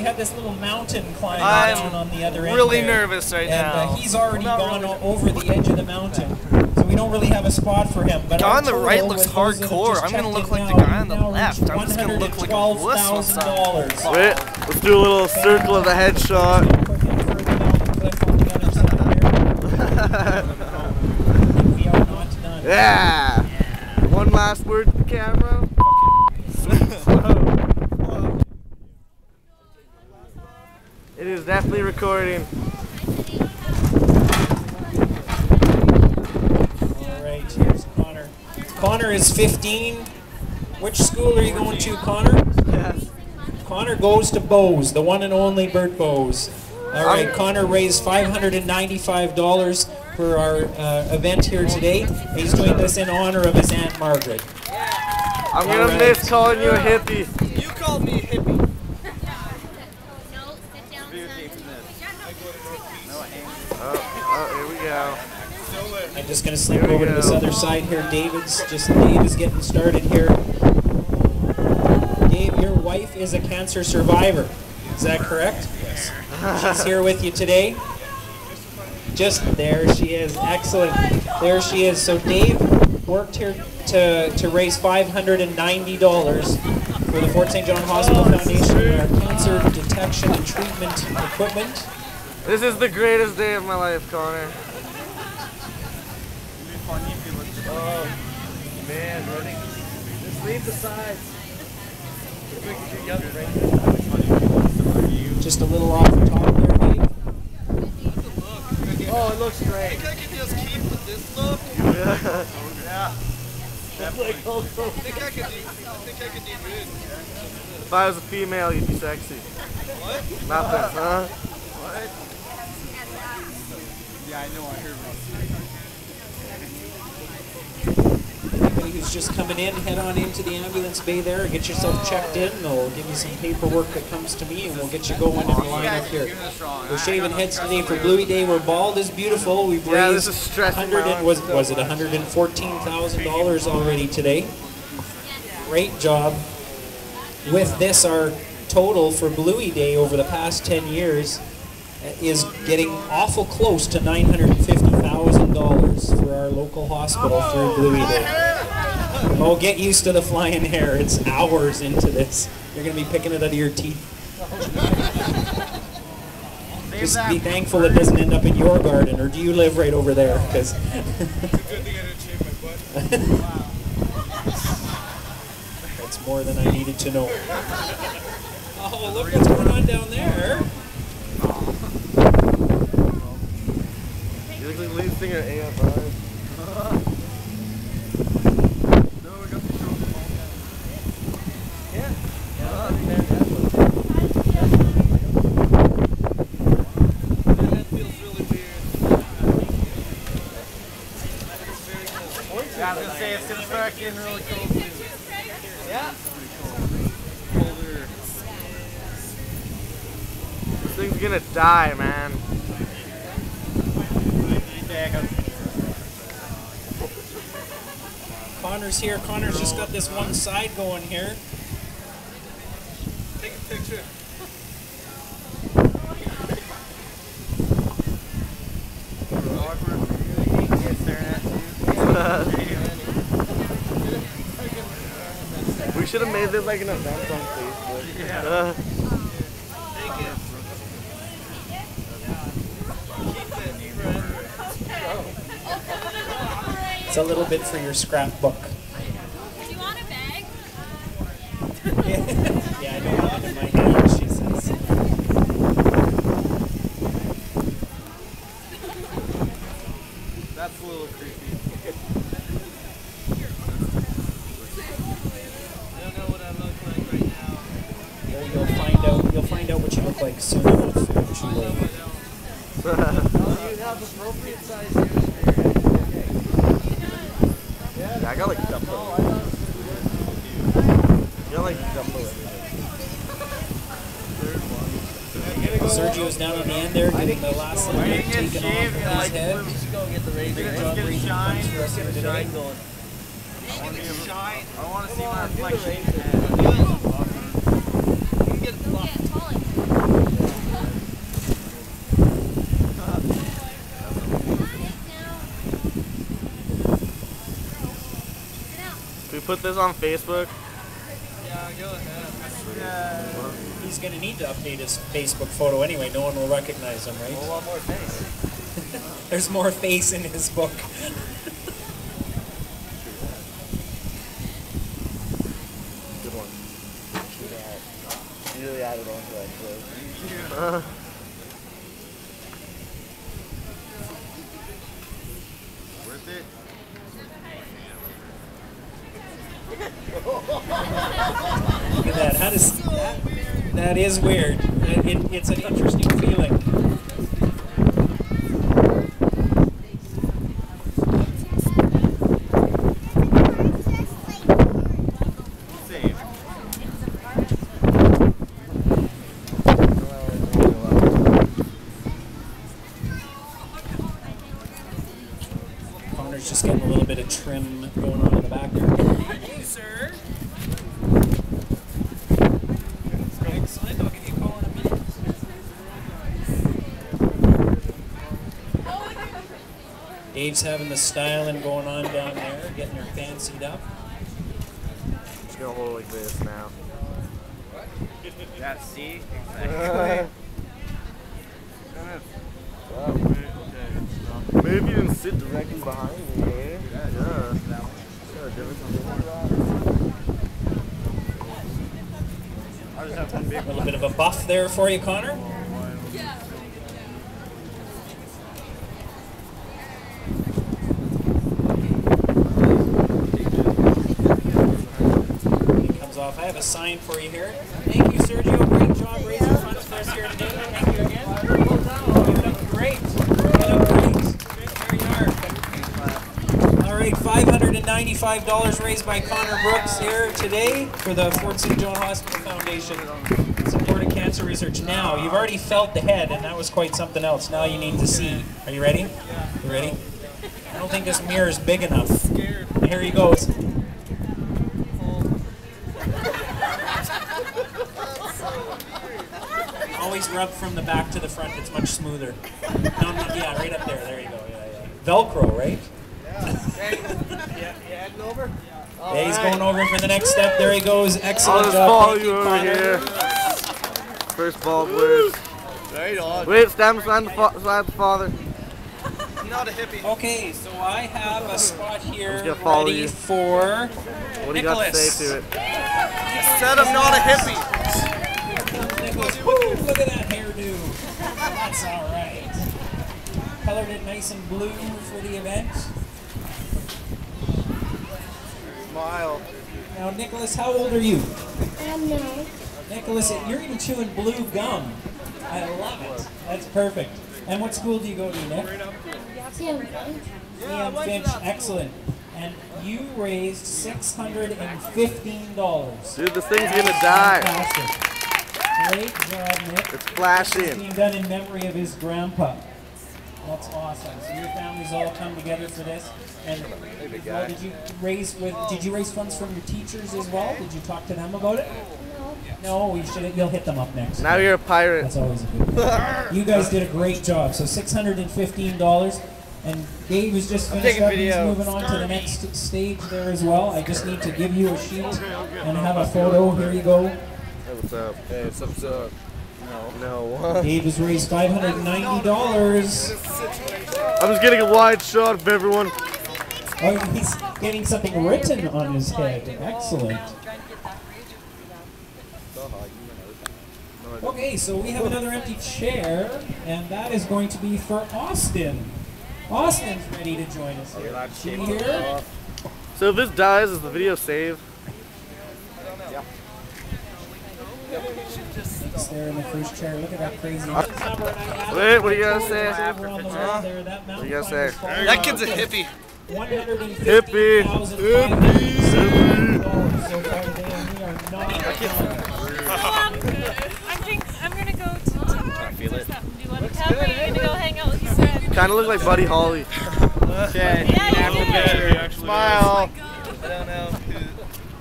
We have this little mountain climbing I'm down on the other end. I'm really there. nervous right and, now. uh, he's already gone really. o- over the edge of the mountain, so we don't really have a spot for him. But guy on the right looks with those that have hardcore. I'm gonna look in like the guy on the left. I'm just gonna look like a wuss or something. Wait, let's do a little circle of the headshot. Put him further down the cliff on the other side here. we are not done. Yeah. One last word to the camera. It is definitely recording. All right, here's Connor. Connor is 15. Which school are you going to, Connor? Yes. Connor goes to Bowes, the one and only Bert Bowes. All right, Connor raised $595 for our uh, event here today. He's doing this in honor of his Aunt Margaret. I'm gonna Alright. miss calling you a hippie. You called me a hippie. No, sit down, Oh, oh, here we go. I'm just going to slip Here we over to this other side here. David's just Dave is getting started here. Dave, your wife is a cancer survivor. Is that correct? Yes. She's here with you today. Just there she is. Excellent. There she is. So Dave worked here to, to raise $590 for the Fort St. John Hospital Foundation for our cancer detection and treatment equipment. This is the greatest day of my life, Connor. Oh, man, running. Just leave the sides. Just a little off the top there, Dave. Oh, it looks great. I can just keep with this look. Yeah. like Hulk I think I could do. I think I could do good. If I was a female, you'd be sexy. What? Nothing, huh? What? Yeah, I know. I heard. Anybody who's just coming in, head on into the ambulance bay there, get yourself checked in. They'll give you some paperwork that comes to me, and we'll get you going in the line up here. We're shaving heads today for Bluey Day. We're bald is beautiful. We've raised stressing 100 and was was it 114 thousand dollars already today? Great job. With this, our total for Bluey Day over the past 10 years is getting awful close to $950,000 for our local hospital through Bluey. Oh, get used to the flying hair. It's hours into this. You're going to be picking it out of your teeth. Just be thankful it doesn't end up in your garden, or do you live right over there? Because that's more than I needed to know. Oh, look what's going on down there. Lead singer AFI. Yeah, I was gonna say it's gonna start getting really cold. Yeah. This thing's gonna die, man. Connor's here. Connor's just got this one side going here. Take a picture. we should have made this like an event on Facebook. Uh, It's a little bit for your scrapbook. Do you want a bag? yeah, I don't have it in my she says. That's a little creepy. I don't know what I look like right now. Well, you'll find out. You'll find out what you look like soon enough. Don't you worry. You have appropriate size ears for your head. Yeah, I got like Dumbo. You got like Dumbo. Sergio's down on the end there, getting the last little bit taken off of his head. go get the razor. Good Let's get shine. for us here get today. shine going. I want to see shine. I want to see my reflection. You can get Get put this on Facebook? Yeah, go ahead. Yeah. He's going to need to update his Facebook photo anyway. No one will recognize him, right? One more face. There's more face in his book. Good one. You really added on to that clip. Look at that. How does that? That is weird. It, it, it's an interesting feeling. Connor's just getting a little bit of trim going on in the back there. Thank you, sir. Excellent. I'll give you a call in a minute. Dave's having the styling going on down there, getting her fancied up. Just gonna hold it like this now. Yeah, see? Exactly. Maybe you didn't sit directly behind me. eh? Yeah. Yeah, different I just have one big A little bit of a buff there for you, Connor. Off. I have a sign for you here. Thank you, Sergio. Great job raising funds for us here today. Thank you again. You look great. You look. There you are. All right, $595 raised by Connor Brooks here today for the Fort St. John Hospital Foundation. Supporting cancer research. Now, you've already felt the head, and that was quite something else. Now you need to see. Are you ready? You ready? I don't think this mirror is big enough. Here he goes. Always rub from the back to the front. It's much smoother. No, no, yeah, right up there. There you go. Yeah, yeah. Velcro, right? Yeah, you heading over? Yeah, he's going over for the next step. There he goes. I'll Excellent just job. follow Thank you over Connor. here. First ball, please. Right on. Wait, stand beside the, fa- beside the father. Not a hippie. Okay, so I have a spot here gonna follow ready you. for What do you got to say to it? Said I'm not a hippie. Nicholas. Woo, look at that hairdo. That's all right. Colored it nice and blue for the event. Smile. Now, Nicholas, how old are you? Um, no. Nicholas, you're even chewing blue gum. I love it. That's perfect. And what school do you go to, Nick? Tim. Ian Finch, excellent. And you raised six hundred and fifteen dollars. Dude, this thing's gonna die. Fantastic. Great job, Nick. It's It's flashing. being done in memory of his grandpa. That's awesome. So your families all come together for this. And well, did you raise with? Did you raise funds from your teachers as well? Did you talk to them about it? No. No, we should. You'll hit them up next. Now you're a pirate. That's always a good thing. You guys did a great job. So six hundred and fifteen dollars. And Dave is just finished up. He's moving on to the next stage there as well. I just need to give you a sheet and have a photo. Here you go. What's up? Hey, what's up? What's up? No. No. Dave has raised five hundred and ninety dollars. I'm just getting a wide shot of everyone. Oh, he's getting something written on his head. Excellent. Okay, so we have another empty chair, and that is going to be for Austin. Austin's ready to join us here? So if this dies, is the video saved? He's there in the first chair. Look at that crazy. Wait, what do you gotta say? Over on the wall there, that What do you gotta say? That kid's a hippie. Hippie. So far today, and we are not I think I'm gonna go to TikTok. Do you want to come or are gonna go hang out with your friends? Kind of look like Buddy Holly. Okay. Yeah, you did. Smile. I don't know who,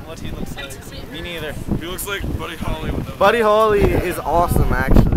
what he looks like. Me neither. He looks like Buddy Holly with Buddy Holly is awesome, actually.